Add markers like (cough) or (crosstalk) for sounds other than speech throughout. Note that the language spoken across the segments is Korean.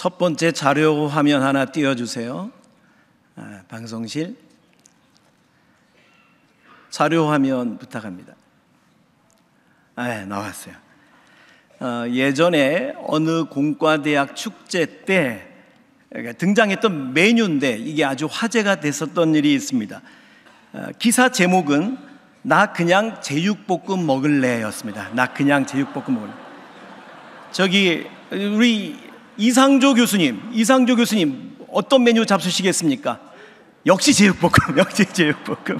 첫 번째 자료 화면 하나 띄워주세요. 아, 방송실. 자료 화면 부탁합니다. 아, 네, 나왔어요. 어, 예전에 어느 공과대학 축제 때 등장했던 메뉴인데 이게 아주 화제가 됐었던 일이 있습니다. 어, 기사 제목은 나 그냥 제육볶음 먹을래였습니다. 나 그냥 제육볶음 먹을래. 저기 우리 이상조 교수님, 이상조 교수님 어떤 메뉴 잡수시겠습니까? 역시 제육볶음, (laughs) 역시 제육볶음.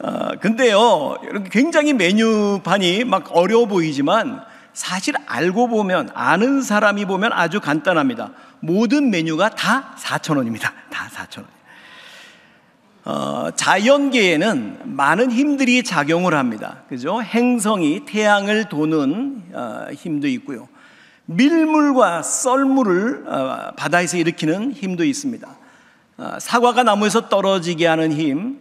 아, 근데요, 굉장히 메뉴판이 막 어려워 보이지만 사실 알고 보면, 아는 사람이 보면 아주 간단합니다. 모든 메뉴가 다 4,000원입니다. (laughs) 다 4,000원. 어, 자연계에는 많은 힘들이 작용을 합니다. 그죠? 행성이 태양을 도는 어, 힘도 있고요. 밀물과 썰물을 어, 바다에서 일으키는 힘도 있습니다. 어, 사과가 나무에서 떨어지게 하는 힘,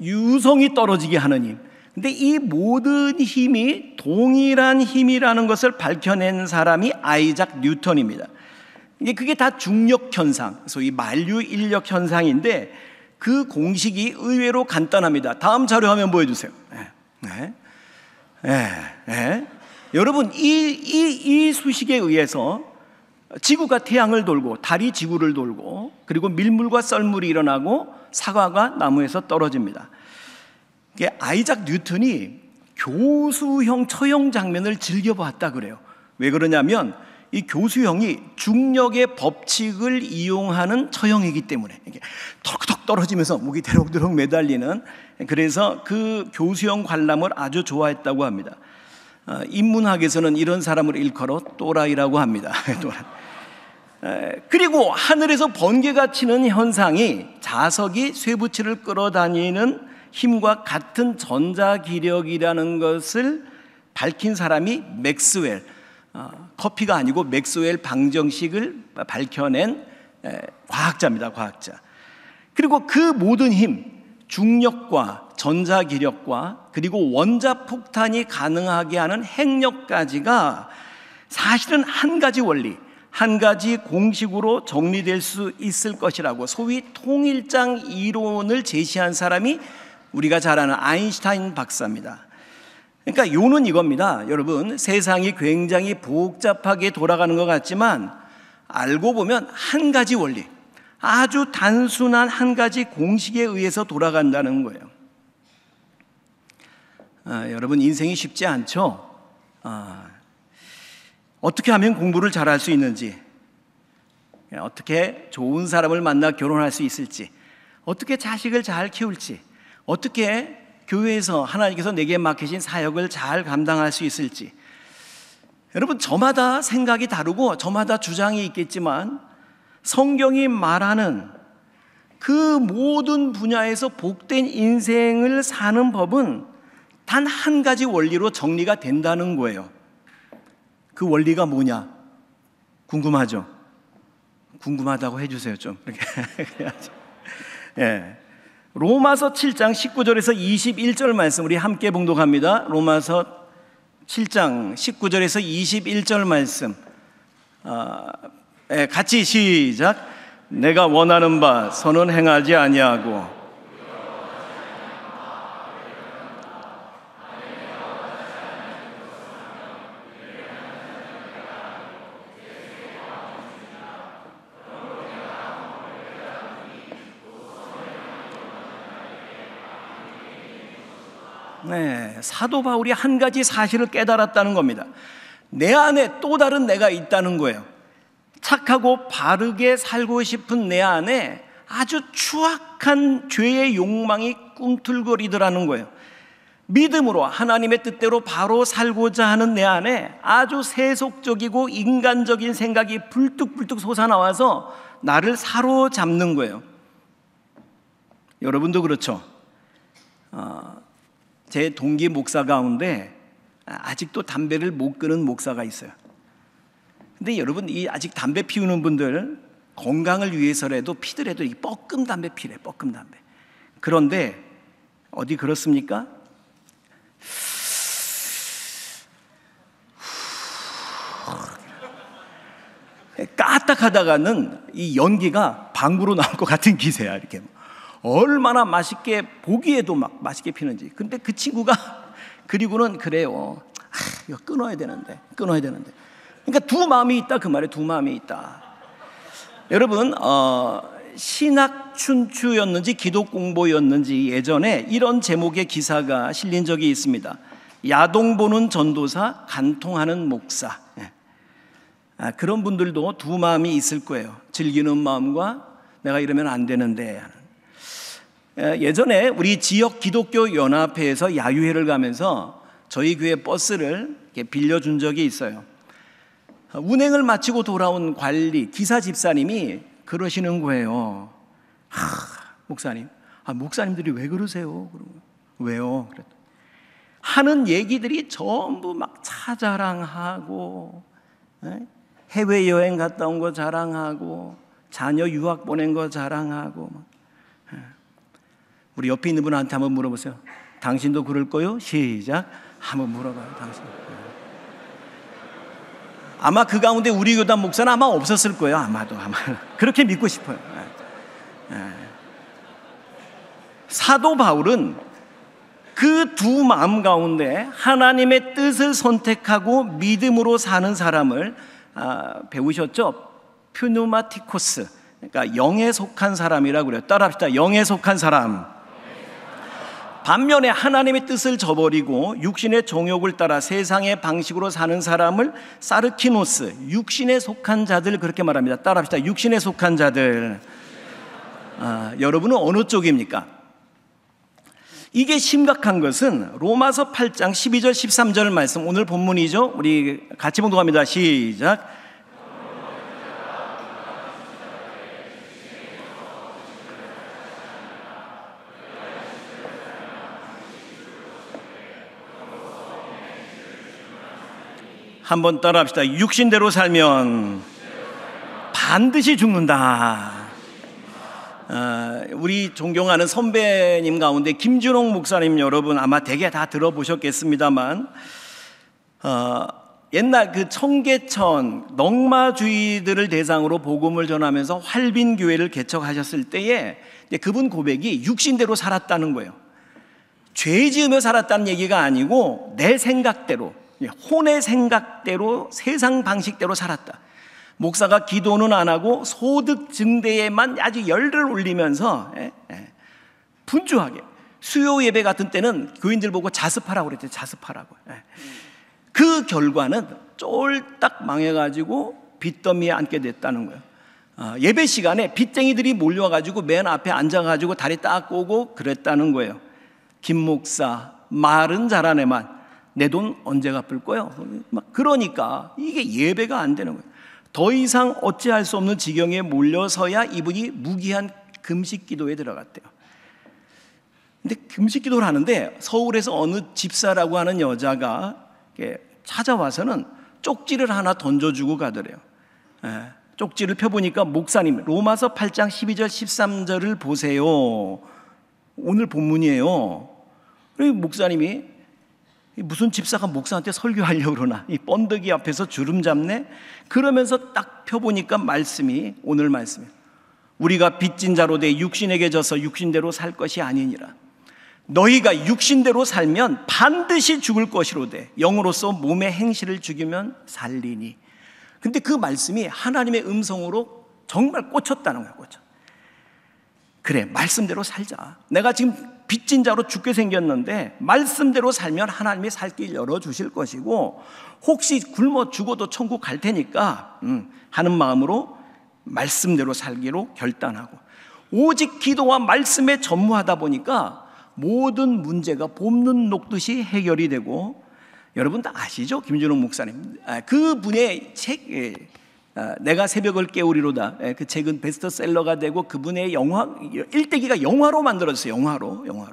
유성이 떨어지게 하는 힘. 근데 이 모든 힘이 동일한 힘이라는 것을 밝혀낸 사람이 아이작 뉴턴입니다. 그게 다 중력 현상, 소위 만류 인력 현상인데 그 공식이 의외로 간단합니다. 다음 자료 화면 보여주세요. 네. 네. 네. 네. 여러분, 이, 이, 이 수식에 의해서 지구가 태양을 돌고 달이 지구를 돌고 그리고 밀물과 썰물이 일어나고 사과가 나무에서 떨어집니다. 아이작 뉴턴이 교수형 처형 장면을 즐겨봤다 그래요. 왜 그러냐면 이 교수형이 중력의 법칙을 이용하는 처형이기 때문에 이게 턱턱 떨어지면서 목이 대롱대롱 매달리는 그래서 그 교수형 관람을 아주 좋아했다고 합니다. 어, 인문학에서는 이런 사람을 일컬어 또라이라고 합니다. (laughs) 그리고 하늘에서 번개가 치는 현상이 자석이 쇠붙이를 끌어다니는 힘과 같은 전자기력이라는 것을 밝힌 사람이 맥스웰, 어, 커피가 아니고 맥스웰 방정식을 밝혀낸 과학자입니다. 과학자. 그리고 그 모든 힘, 중력과 전자기력과 그리고 원자 폭탄이 가능하게 하는 핵력까지가 사실은 한 가지 원리, 한 가지 공식으로 정리될 수 있을 것이라고 소위 통일장 이론을 제시한 사람이 우리가 잘 아는 아인슈타인 박사입니다. 그러니까 요는 이겁니다. 여러분, 세상이 굉장히 복잡하게 돌아가는 것 같지만 알고 보면 한 가지 원리, 아주 단순한 한 가지 공식에 의해서 돌아간다는 거예요. 아, 여러분, 인생이 쉽지 않죠? 아, 어떻게 하면 공부를 잘할 수 있는지, 어떻게 좋은 사람을 만나 결혼할 수 있을지, 어떻게 자식을 잘 키울지, 어떻게 교회에서 하나님께서 내게 맡기신 사역을 잘 감당할 수 있을지. 여러분, 저마다 생각이 다르고 저마다 주장이 있겠지만 성경이 말하는 그 모든 분야에서 복된 인생을 사는 법은 단 한 가지 원리로 정리가 된다는 거예요. 그 원리가 뭐냐? 궁금하죠? 궁금하다고 해주세요, 좀. (laughs) 이렇게. 예. 로마서 7장 19절에서 21절 말씀 우리 함께 봉독합니다. 로마서 7장 19절에서 21절 말씀 아, 예, 같이 시작. 내가 원하는 바 선은 행하지 아니하고 네, 사도 바울이 한 가지 사실을 깨달았다는 겁니다. 내 안에 또 다른 내가 있다는 거예요. 착하고 바르게 살고 싶은 내 안에 아주 추악한 죄의 욕망이 꿈틀거리더라는 거예요. 믿음으로 하나님의 뜻대로 바로 살고자 하는 내 안에 아주 세속적이고 인간적인 생각이 불뚝불뚝 솟아나와서 나를 사로잡는 거예요. 여러분도 그렇죠. 어, 제 동기 목사 가운데 아직도 담배를 못 끊은 목사가 있어요. 근데 여러분 이 아직 담배 피우는 분들 건강을 위해서라도 피더라도 이 뻐끔 담배 피래 뻐끔 담배. 그런데 어디 그렇습니까? 딱딱 하다가는 이 연기가 방구로 나올 것 같은 기세야, 이렇게. 얼마나 맛있게, 보기에도 막 맛있게 피는지. 근데 그 친구가, (laughs) 그리고는 그래요. 아, 이거 끊어야 되는데, 끊어야 되는데. 그러니까 두 마음이 있다, 그 말에 두 마음이 있다. 여러분, 어, 신학 춘추였는지 기독 공보였는지 예전에 이런 제목의 기사가 실린 적이 있습니다. 야동 보는 전도사, 간통하는 목사. 예. 아, 그런 분들도 두 마음이 있을 거예요. 즐기는 마음과 내가 이러면 안 되는데. 예, 예전에 우리 지역 기독교 연합회에서 야유회를 가면서 저희 교회 버스를 빌려준 적이 있어요. 운행을 마치고 돌아온 관리 기사 집사님이 그러시는 거예요. 하, 목사님, 아, 목사님들이 왜 그러세요? 왜요? 그랬 하는 얘기들이 전부 막 차 자랑하고 예? 해외 여행 갔다 온 거 자랑하고 자녀 유학 보낸 거 자랑하고 예. 우리 옆에 있는 분한테 한번 물어보세요. 당신도 그럴 거요? 시작. 한번 물어봐요. 당신. 예. 아마 그 가운데 우리 교단 목사는 아마 없었을 거예요. 아마도 아마 (laughs) 그렇게 믿고 싶어요. 사도 바울은 그 두 마음 가운데 하나님의 뜻을 선택하고 믿음으로 사는 사람을 아, 배우셨죠? 퓨누마티코스. 그러니까 영에 속한 사람이라고 그래요. 따라합시다. 영에 속한 사람. 반면에 하나님의 뜻을 저버리고 육신의 정욕을 따라 세상의 방식으로 사는 사람을 사르키노스, 육신에 속한 자들 그렇게 말합니다. 따라합시다. 육신에 속한 자들. 아, 여러분은 어느 쪽입니까? 이게 심각한 것은 로마서 8장 12절 13절 말씀 오늘 본문이죠. 우리 같이 봉독합니다. 시작. 한번 따라 합시다. 육신대로 살면 반드시 죽는다. 어, 우리 존경하는 선배님 가운데 김준홍 목사님 여러분 아마 대개 다 들어보셨겠습니다만 어, 옛날 그 청계천 넉마주의들을 대상으로 복음을 전하면서 활빈 교회를 개척하셨을 때에 그분 고백이 육신대로 살았다는 거예요. 죄 지으며 살았다는 얘기가 아니고 내 생각대로 혼의 생각대로 세상 방식대로 살았다. 목사가 기도는 안 하고 소득 증대에만 아주 열을 올리면서 예, 예, 분주하게 수요 예배 같은 때는 교인들 보고 자습하라고 그랬죠. 자습하라고. 예. 그 결과는 쫄딱 망해가지고 빚더미에 앉게 됐다는 거예요. 어, 예배 시간에 빚쟁이들이 몰려와가지고 맨 앞에 앉아가지고 다리 딱 꼬고 그랬다는 거예요. 김 목사 말은 잘하네만 내 돈 언제 갚을 거요? 막 그러니까 이게 예배가 안 되는 거예요. 더 이상 어찌할 수 없는 지경에 몰려서야 이분이 무기한 금식 기도에 들어갔대요. 근데 금식 기도를 하는데 서울에서 어느 집사라고 하는 여자가 찾아와서는 쪽지를 하나 던져주고 가더래요. 예, 쪽지를 펴보니까 목사님 로마서 8장 12절 13절을 보세요. 오늘 본문이에요. 그리고 목사님이 무슨 집사가 목사한테 설교하려고 그러나? 이 번데기 앞에서 주름 잡네? 그러면서 딱 펴보니까 말씀이 오늘 말씀이에요 우리가 빚진 자로 돼 육신에게 져서 육신대로 살 것이 아니니라. 너희가 육신대로 살면 반드시 죽을 것이로 돼. 영으로서 몸의 행실을 죽이면 살리니. 근데 그 말씀이 하나님의 음성으로 정말 꽂혔다는 거야 꽂혀. 그래 말씀대로 살자. 내가 지금 빚진 자로 죽게 생겼는데 말씀대로 살면 하나님이 살 길 열어 주실 것이고 혹시 굶어 죽어도 천국 갈 테니까 음, 하는 마음으로 말씀대로 살기로 결단하고 오직 기도와 말씀에 전무하다 보니까 모든 문제가 봄눈 녹듯이 해결이 되고 여러분 다 아시죠? 김준호 목사님. 아, 그 분의 책, 예, 아, 내가 새벽을 깨우리로다. 예, 그 책은 베스트셀러가 되고 그분의 영화 일대기가 영화로 만들어졌어요. 영화로, 영화로.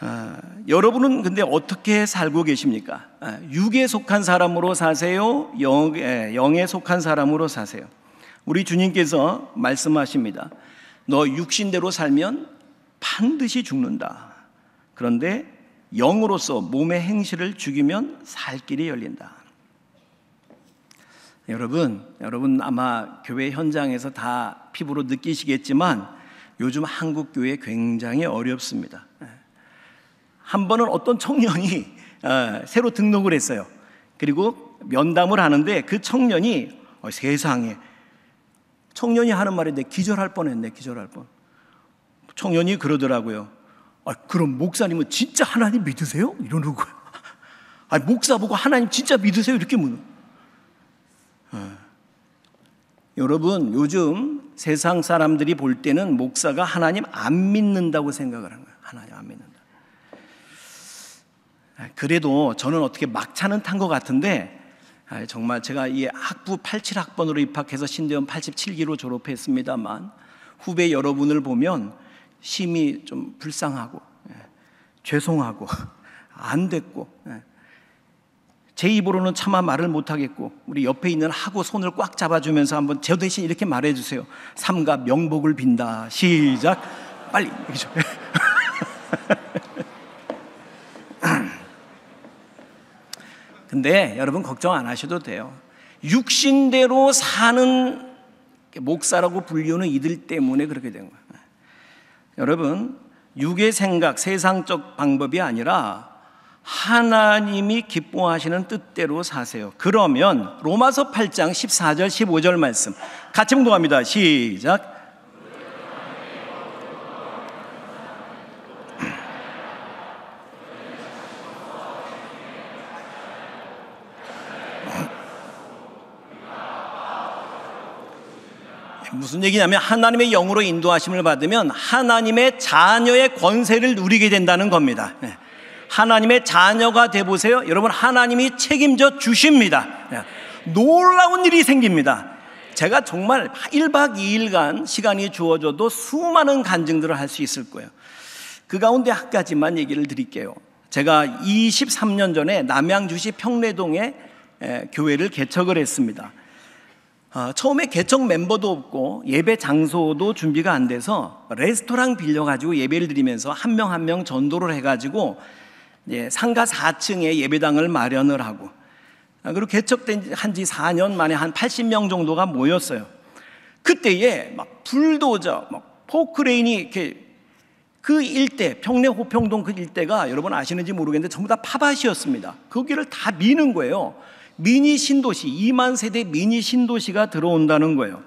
아, 여러분은 근데 어떻게 살고 계십니까? 아, 육에 속한 사람으로 사세요? 영, 예, 영에 속한 사람으로 사세요? 우리 주님께서 말씀하십니다. 너 육신대로 살면 반드시 죽는다. 그런데 영으로서 몸의 행실을 죽이면 살 길이 열린다. 여러분, 여러분 아마 교회 현장에서 다 피부로 느끼시겠지만 요즘 한국 교회 굉장히 어렵습니다. 예. 한 번은 어떤 청년이 어, 새로 등록을 했어요. 그리고 면담을 하는데 그 청년이 어, 세상에 청년이 하는 말인데 기절할 뻔했네, 기절할 뻔. 청년이 그러더라고요. 아, 그럼 목사님은 진짜 하나님 믿으세요? 이러는 거예요. (laughs) 아, 목사 보고 하나님 진짜 믿으세요? 이렇게 묻는. 어. 여러분, 요즘 세상 사람들이 볼 때는 목사가 하나님 안 믿는다고 생각을 하는 거예요. 하나님 안 믿는다. 아, 그래도 저는 어떻게 막차는 탄 것 같은데 아, 정말 제가 이 학부 87학번으로 입학해서 신대원 87기로 졸업했습니다만 후배 여러분을 보면 심히 좀 불쌍하고 예, 죄송하고 (laughs) 안 됐고 예. 제 입으로는 차마 말을 못하겠고 우리 옆에 있는 하고 손을 꽉 잡아주면서 한번 저 대신 이렇게 말해주세요. 삼가 명복을 빈다. 시작. 빨리. (laughs) 근데 여러분 걱정 안 하셔도 돼요. 육신대로 사는 목사라고 불리우는 이들 때문에 그렇게 된 거예요. 여러분, 육의 생각, 세상적 방법이 아니라 하나님이 기뻐하시는 뜻대로 사세요. 그러면 로마서 8장 14절 15절 말씀 같이 공동합니다. 시작. 무슨 얘기냐면 하나님의 영으로 인도하심을 받으면 하나님의 자녀의 권세를 누리게 된다는 겁니다. 네. 하나님의 자녀가 돼 보세요. 여러분 하나님이 책임져 주십니다. 네. 놀라운 일이 생깁니다. 제가 정말 1박 2일간 시간이 주어져도 수많은 간증들을 할 수 있을 거예요. 그 가운데 한 가지만 얘기를 드릴게요. 제가 23년 전에 남양주시 평내동에 교회를 개척을 했습니다. 어, 처음에 개척 멤버도 없고 예배 장소도 준비가 안 돼서 레스토랑 빌려가지고 예배를 드리면서 한 명 한 명 전도를 해가지고 예, 상가 4층에 예배당을 마련을 하고 아, 그리고 개척된 한 지 4년 만에 한 80명 정도가 모였어요. 그때에 막 불도저, 막 포크레인이 이렇게 그 일대 평내 호평동 그 일대가 여러분 아시는지 모르겠는데 전부 다 파밭이었습니다. 거기를 다 미는 거예요. 미니 신도시, 2만 세대 미니 신도시가 들어온다는 거예요.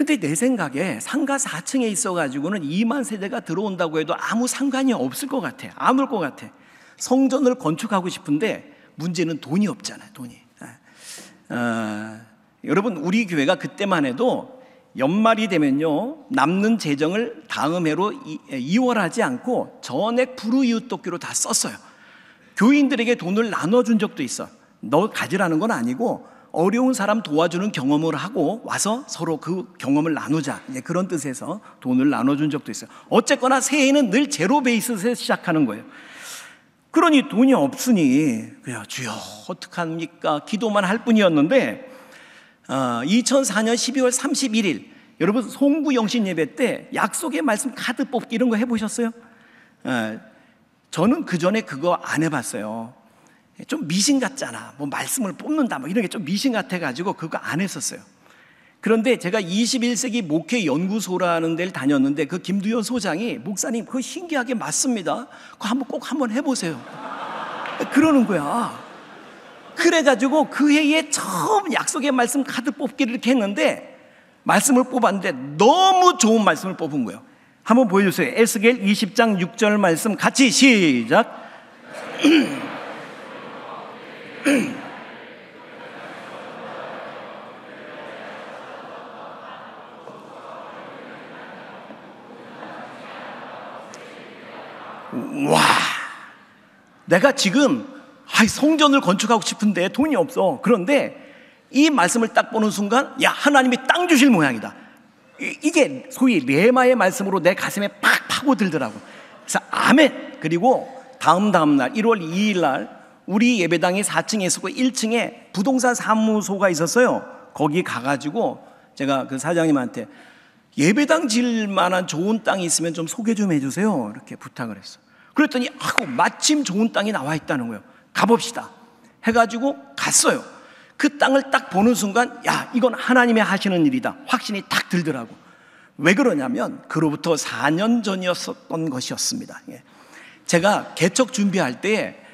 근데 내 생각에 상가 4층에 있어가지고는 2만 세대가 들어온다고 해도 아무 상관이 없을 것 같아. 아물 것 같아. 성전을 건축하고 싶은데 문제는 돈이 없잖아요, 돈이. 어, 여러분, 우리 교회가 그때만 해도 연말이 되면요, 남는 재정을 다음 해로 이 월하지 않고 전액 불우이웃돕기로 다 썼어요. 교인들에게 돈을 나눠준 적도 있어. 너 가지라는 건 아니고 어려운 사람 도와주는 경험을 하고 와서 서로 그 경험을 나누자. 그런 뜻에서 돈을 나눠준 적도 있어요. 어쨌거나 새해는 늘 제로 베이스에서 시작하는 거예요. 그러니 돈이 없으니 그야 주여 어떡합니까? 기도만 할 뿐이었는데 어, 2004년 12월 31일 여러분 송구 영신 예배 때 약속의 말씀 카드 뽑기 이런 거 해보셨어요? 어, 저는 그 전에 그거 안 해봤어요. 좀 미신 같잖아. 뭐 말씀을 뽑는다. 뭐 이런 게 좀 미신 같아가지고 그거 안 했었어요. 그런데 제가 21세기 목회 연구소라는 데를 다녔는데 그 김두현 소장이 목사님 그거 신기하게 맞습니다. 그거 한번 꼭 한번 해보세요. 그러는 거야. 그래가지고 그 해에 처음 약속의 말씀 카드 뽑기를 이렇게 했는데 말씀을 뽑았는데 너무 좋은 말씀을 뽑은 거예요. 한번 보여주세요. 에스겔 20장 6절 말씀 같이 시작. (clears throat) 와, 내가 지금 아, 성전을 건축하고 싶은데 돈이 없어. 그런데 이 말씀을 딱 보는 순간, 야, 하나님이 땅 주실 모양이다. 이, 게 소위 레마의 말씀으로 내 가슴에 팍 파고들더라고. 그래서 아멘. 그리고 다음 다음 날 1월 2일 날 우리 예배당이 4층에 있었고 1층에 부동산 사무소가 있었어요. 거기 가가지고 제가 그 사장님한테 예배당 질 만한 좋은 땅이 있으면 좀 소개 좀 해주세요. 이렇게 부탁을 했어. 그랬더니 아고 마침 좋은 땅이 나와 있다는 거예요. 가봅시다. 해가지고 갔어요. 그 땅을 딱 보는 순간 야 이건 하나님의 하시는 일이다 확신이 딱 들더라고. 왜 그러냐면 그로부터 4년 전이었던 것이었습니다. 예. 제가 개척 준비할 때 어,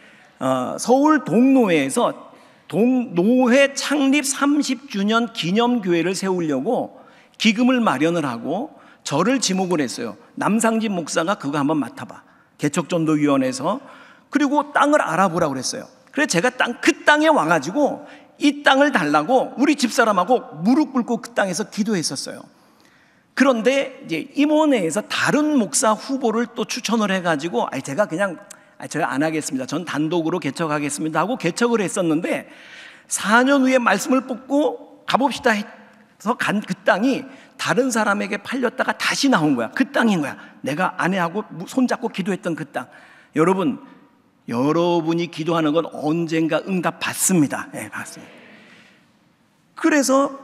서울 동노회에서 동노회 창립 30주년 기념교회를 세우려고 기금을 마련을 하고 저를 지목을 했어요. 남상진 목사가 그거 한번 맡아봐. 개척전도위원회에서 그리고 땅을 알아보라고 그랬어요. 그래서 제가 땅, 그 땅에 와가지고 이 땅을 달라고 우리 집사람하고 무릎 꿇고 그 땅에서 기도했었어요. 그런데 이제 임원회에서 다른 목사 후보를 또 추천을 해가지고 아니 제가 그냥 아니 제가 안 하겠습니다. 전 단독으로 개척하겠습니다 하고 개척을 했었는데 4년 후에 말씀을 뽑고 가봅시다 해서 간 그 땅이 다른 사람에게 팔렸다가 다시 나온 거야. 그 땅인 거야. 내가 아내하고 손잡고 기도했던 그 땅. 여러분, 여러분이 기도하는 건 언젠가 응답 받습니다. 네, 받습니다. 그래서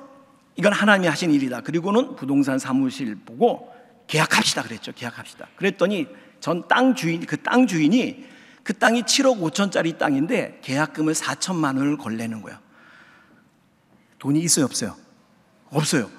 이건 하나님이 하신 일이다. 그리고는 부동산 사무실 보고 계약합시다 그랬죠. 계약합시다. 그랬더니 전 땅 주인 그 땅 주인이 그 땅이 7억 5천짜리 땅인데 계약금을 4천만 원을 걸내는 거야. 돈이 있어요, 없어요? 없어요.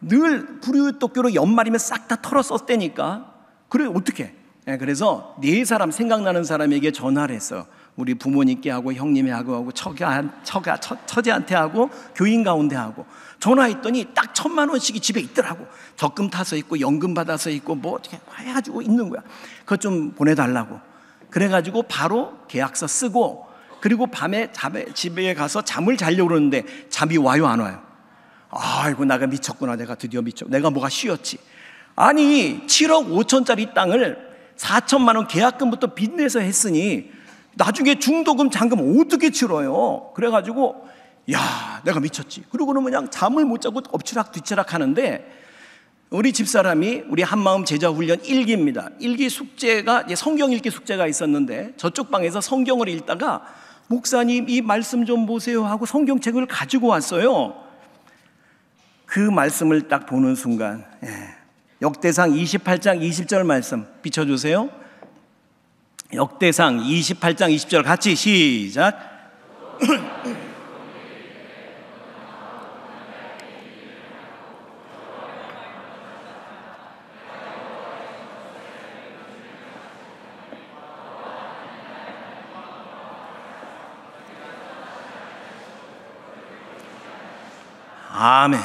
늘 불우유독교로 연말이면 싹 다 털어 썼대니까 그래 어떻게? 예, 그래서 네 사람 생각나는 사람에게 전화를 했어. 우리 부모님께 하고 형님이 하고 하고 처가 처가 처제한테 하고 교인 가운데 하고 전화했더니 딱 천만 원씩이 집에 있더라고. 적금 타서 있고 연금 받아서 있고 뭐 어떻게 해가지고 있는 거야. 그거 좀 보내달라고. 그래가지고 바로 계약서 쓰고 그리고 밤에 집에 가서 잠을 자려고 그러는데 잠이 와요 안 와요? 아이고 나가 미쳤구나 내가 드디어 미쳤 내가 뭐가 쉬었지 아니 7억 5천짜리 땅을 4천만 원 계약금부터 빚내서 했으니 나중에 중도금 잔금 어떻게 치러요 그래가지고 야 내가 미쳤지 그러고는 그냥 잠을 못 자고 엎치락 뒤치락 하는데 우리 집사람이 우리 한마음 제자 훈련 1기입니다 1기 숙제가 성경 읽기 숙제가 있었는데 저쪽 방에서 성경을 읽다가 목사님 이 말씀 좀 보세요 하고 성경책을 가지고 왔어요 그 말씀을 딱 보는 순간 예. 역대상 28장 20절 말씀 비춰주세요. 역대상 28장 20절 같이 시작. 아멘.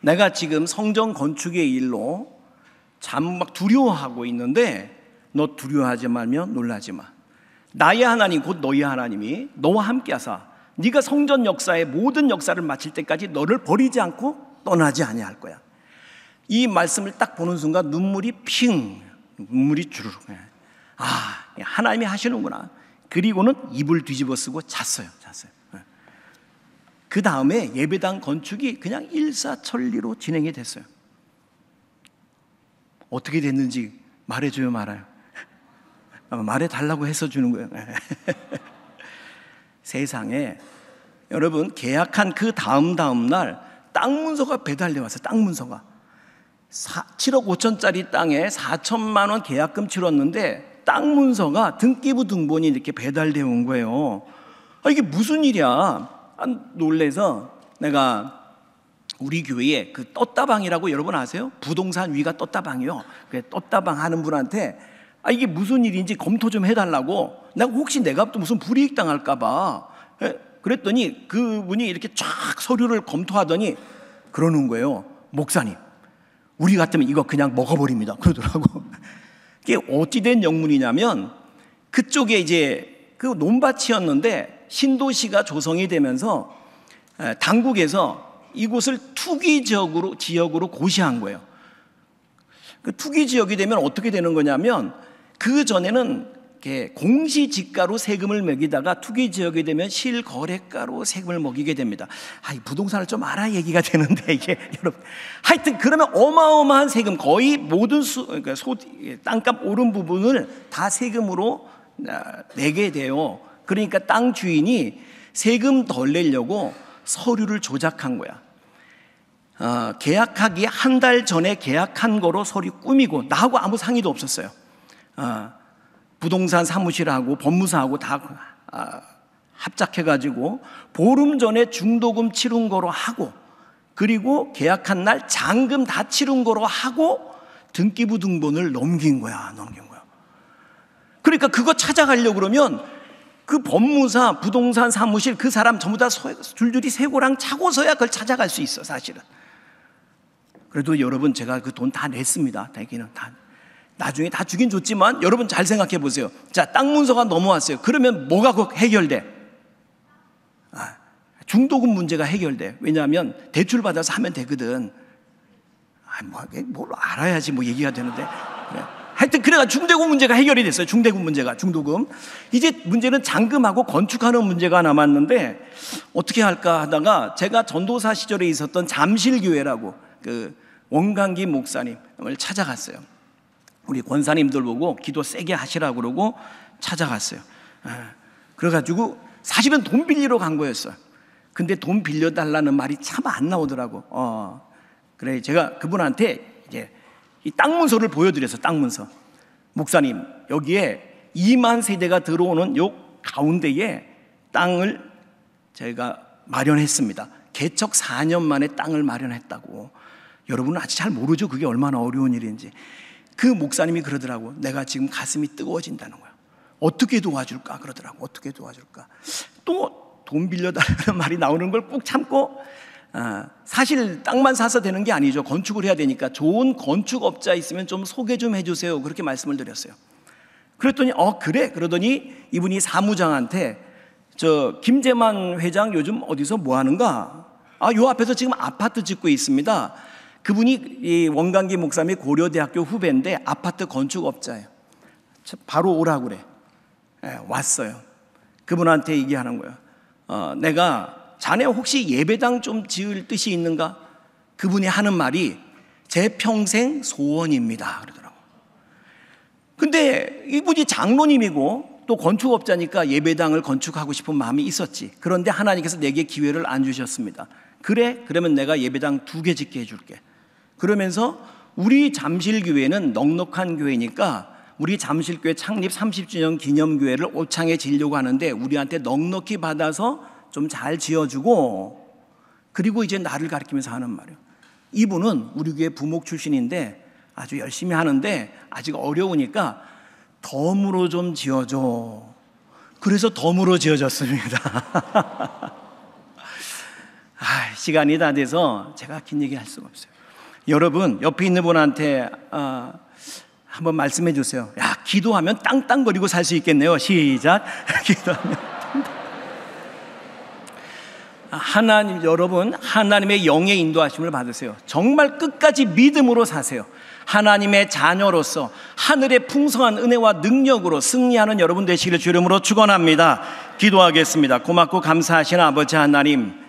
내가 지금 성전 건축의 일로 참막 두려워하고 있는데 너 두려워하지 말며 놀라지 마. 나의 하나님 곧 너희 하나님이 너와 함께 하사 네가 성전 역사의 모든 역사를 마칠 때까지 너를 버리지 않고 떠나지 아니할 거야. 이 말씀을 딱 보는 순간 눈물이 핑 눈물이 주르륵. 아 하나님이 하시는구나. 그리고는 입을 뒤집어 쓰고 잤어요. 잤어요. 그 다음에 예배당 건축이 그냥 일사천리로 진행이 됐어요. 어떻게 됐는지 말해줘요, 말아요. 말해 달라고 해서 주는 거예요. (laughs) 세상에 여러분 계약한 그 다음 다음 날 땅 문서가 배달돼 왔어요. 땅 문서가 7억 5천짜리 땅에 4천만 원 계약금 치렀는데 땅 문서가 등기부 등본이 이렇게 배달돼 온 거예요. 아, 이게 무슨 일이야? 놀래서 내가 우리 교회에 그 떴다방이라고 여러분 아세요? 부동산 위가 떴다방이요. 그 떴다방 하는 분한테 아 이게 무슨 일인지 검토 좀 해달라고. 내가 혹시 내가 또 무슨 불이익 당할까봐. 예? 그랬더니 그분이 이렇게 쫙 서류를 검토하더니 그러는 거예요. 목사님, 우리 같으면 이거 그냥 먹어버립니다. 그러더라고. (laughs) 이게 어찌된 영문이냐면 그쪽에 이제 그 논밭이었는데 신도시가 조성이 되면서 당국에서 이곳을 투기 지역으로 지역으로 고시한 거예요. 그 투기 지역이 되면 어떻게 되는 거냐면 그 전에는 공시지가로 세금을 매기다가 투기 지역이 되면 실거래가로 세금을 먹이게 됩니다. 아, 이 부동산을 좀 알아 얘기가 되는데 (laughs) 이게 여러분 하여튼 그러면 어마어마한 세금 거의 모든 수, 그러니까 소, 땅값 오른 부분을 다 세금으로 아, 내게 돼요. 그러니까 땅 주인이 세금 덜 내려고 서류를 조작한 거야. 어, 계약하기 한 달 전에 계약한 거로 서류 꾸미고 나하고 아무 상의도 없었어요. 어, 부동산 사무실하고 법무사하고 다 어, 합작해가지고 보름 전에 중도금 치른 거로 하고 그리고 계약한 날 잔금 다 치른 거로 하고 등기부 등본을 넘긴 거야, 넘긴 거야. 그러니까 그거 찾아가려고 그러면 그 법무사, 부동산 사무실 그 사람 전부 다 줄줄이 세고랑 차고서야 그걸 찾아갈 수 있어, 사실은. 그래도 여러분 제가 그 돈 다 냈습니다. 대기는 다. 나중에 다 주긴 줬지만 여러분 잘 생각해 보세요. 자, 땅 문서가 넘어왔어요. 그러면 뭐가 해결돼? 아, 중도금 문제가 해결돼. 왜냐하면 대출 받아서 하면 되거든. 아, 뭐, 뭘 알아야지 뭐 얘기가 되는데. 그래. 하여튼 그래가 중대금 문제가 해결이 됐어요. 중대금 문제가 중도금. 이제 문제는 잔금하고 건축하는 문제가 남았는데 어떻게 할까 하다가 제가 전도사 시절에 있었던 잠실교회라고 그 원강기 목사님을 찾아갔어요. 우리 권사님들 보고 기도 세게 하시라고 그러고 찾아갔어요. 아, 그래가지고 사실은 돈 빌리러 간 거였어요. 근데 돈 빌려달라는 말이 참 안 나오더라고. 어, 그래 제가 그분한테 이제 이 땅 문서를 보여드려서 땅 문서. 목사님 여기에 2만 세대가 들어오는 요 가운데에 땅을 제가 마련했습니다. 개척 4년 만에 땅을 마련했다고. 여러분은 아직 잘 모르죠. 그게 얼마나 어려운 일인지. 그 목사님이 그러더라고. 내가 지금 가슴이 뜨거워진다는 거야. 어떻게 도와줄까? 그러더라고. 어떻게 도와줄까? 또 돈 빌려달라는 (laughs) 말이 나오는 걸꼭 참고 아, 사실 땅만 사서 되는 게 아니죠. 건축을 해야 되니까 좋은 건축업자 있으면 좀 소개 좀 해주세요. 그렇게 말씀을 드렸어요. 그랬더니 어 그래 그러더니 이분이 사무장한테 저 김재만 회장 요즘 어디서 뭐 하는가? 아 요 앞에서 지금 아파트 짓고 있습니다. 그분이 이 원강기 목사님이 고려대학교 후배인데 아파트 건축업자예요. 바로 오라 그래. 예, 왔어요. 그분한테 얘기하는 거예요. 어, 내가 자네 혹시 예배당 좀 지을 뜻이 있는가? 그분이 하는 말이 제 평생 소원입니다. 그러더라고. 근데 이분이 장로님이고 또 건축업자니까 예배당을 건축하고 싶은 마음이 있었지. 그런데 하나님께서 내게 기회를 안 주셨습니다. 그래? 그러면 내가 예배당 두 개 짓게 해줄게. 그러면서 우리 잠실교회는 넉넉한 교회니까 우리 잠실교회 창립 30주년 기념교회를 오창에 지려고 하는데 우리한테 넉넉히 받아서 좀 잘 지어주고 그리고 이제 나를 가리키면서 하는 말이에요. 이분은 우리 교회 부목 출신인데 아주 열심히 하는데 아직 어려우니까 덤으로 좀 지어줘. 그래서 덤으로 지어졌습니다. (laughs) 아, 시간이 다 돼서 제가 긴 얘기 할 수가 없어요. 여러분 옆에 있는 분한테 어, 한번 말씀해 주세요. 야 기도하면 땅땅거리고 살 수 있겠네요. 시작. (laughs) 기도하면 하나님 여러분 하나님의 영의 인도하심을 받으세요. 정말 끝까지 믿음으로 사세요. 하나님의 자녀로서 하늘의 풍성한 은혜와 능력으로 승리하는 여러분 되시기를 주름으로 축원합니다. 기도하겠습니다. 고맙고 감사하신 아버지 하나님.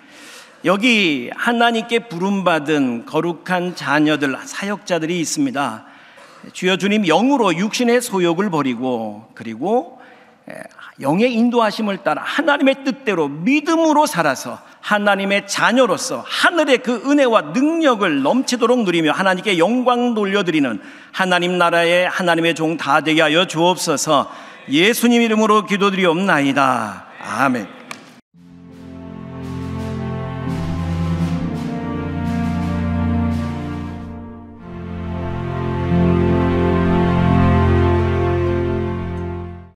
여기 하나님께 부름받은 거룩한 자녀들, 사역자들이 있습니다. 주여 주님 영으로 육신의 소욕을 버리고 그리고 영의 인도하심을 따라 하나님의 뜻대로 믿음으로 살아서 하나님의 자녀로서 하늘의 그 은혜와 능력을 넘치도록 누리며 하나님께 영광 돌려드리는 하나님 나라의 하나님의 종 다 되게 하여 주옵소서 예수님 이름으로 기도드리옵나이다. 아멘.